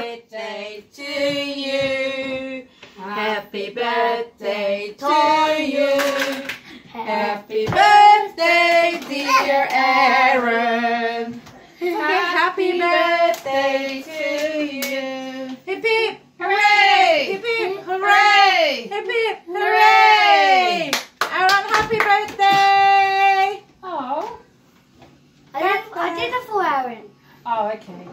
birthday to you. Happy birthday to you. Happy birthday, dear Aaron. Happy birthday to you. Hip hip, hooray! Hip hip, hooray! Hip hip, hooray! Aaron, happy birthday! Oh. I did, I did it for Aaron. Oh, okay.